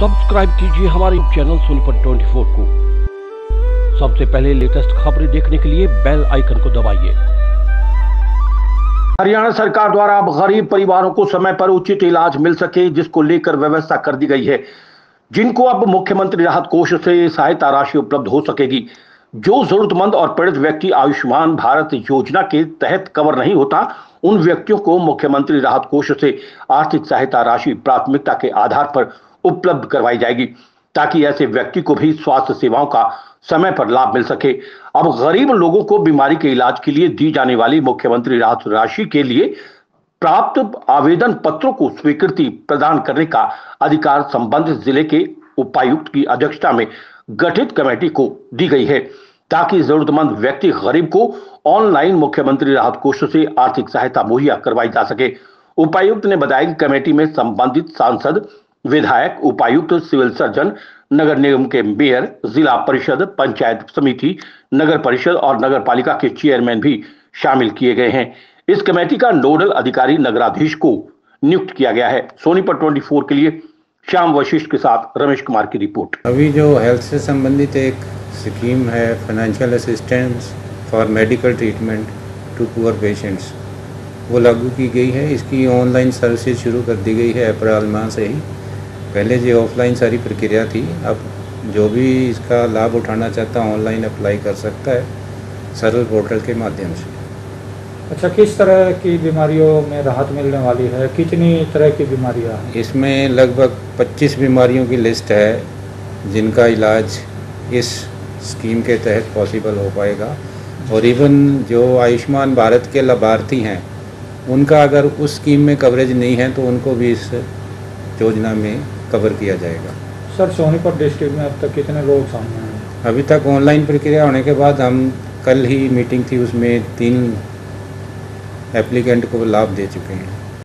Subscribe कीजिए हमारे channel Sonipat 24 को। सबसे पहले लेटेस्ट खबरें देखने के लिए बेल आइकन को दबाइए। हरियाणा सरकार द्वारा अब गरीब परिवारों को समय पर उचित इलाज मिल सके, जिसको लेकर व्यवस्था कर दी गई है। जिनको अब मुख्यमंत्री राहत कोष से सहायता राशि उपलब्ध हो सकेगी। जो जरूरतमंद और पीड़ित व्यक्ति आयुष्मान भारत योजना के तहत कवर नहीं होता, उन व्यक्तियों को मुख्यमंत्री राहत कोष से आर्थिक सहायता राशि प्राथमिकता के आधार पर उपलब्ध करवाई जाएगी, ताकि ऐसे व्यक्ति को भी स्वास्थ्य सेवाओं का समय पर लाभ मिल सके। अब गरीब लोगों को बीमारी के इलाज के लिए दी जाने वाली मुख्यमंत्री राहत राशि के लिए प्राप्त आवेदन पत्रों को स्वीकृति प्रदान करने का अधिकार संबंधित ज़िले के उपायुक्त की अध्यक्षता में गठित कमेटी को दी गई है ताकि जरूरतमंद व्यक्ति गरीब को ऑनलाइन मुख्यमंत्री राहत कोष से आर्थिक सहायता मुहैया करवाई जा सके। उपायुक्त ने बताया कि कमेटी में संबंधित सांसद, विधायक, उपायुक्त, सिविल सर्जन, नगर निगम के मेयर, जिला परिषद, पंचायत समिति, नगर परिषद और नगर पालिका के चेयरमैन भी शामिल किए गए हैं। इस कमेटी का नोडल अधिकारी नगराधीश को नियुक्त किया गया है। सोनीपत 24 के लिए श्याम वशिष्ठ के साथ रमेश कुमार की रिपोर्ट। अभी जो हेल्थ से संबंधित एक स्कीम है financial assistance for medical treatment to poor patients वो लागू की गई है। इसकी ऑनलाइन सर्विसेज़ शुरू कर दी गई है अप्रैल माह से ही। पहले जो ऑफलाइन सारी प्रक्रिया थी, अब जो भी इसका लाभ उठाना चाहता है ऑनलाइन अप्लाई कर सकता है सरल पोर्टल के माध्यम से। अच्छा किस तरह की बीमारियों में राहत मिलने वाली है? कितनी तरह की बीमारियाँ हैं? इसमें लगभग 25 बीमारियों की लिस्ट है जिनका इलाज इस स्कीम के तहत पॉसिबल हो पाएगा। और इवन जो आयुष्मान भारत के लाभार्थी हैं उनका अगर उस स्कीम में कवरेज नहीं है तो उनको भी इस योजना में कवर किया जाएगा। सर सोनीपत डिस्ट्रिक्ट में अब तक कितने लोग सामने आए अभी तक ऑनलाइन प्रक्रिया होने के बाद हम कल ही मीटिंग थी उसमें तीन एप्लीकेंट को लाभ दे चुके हैं।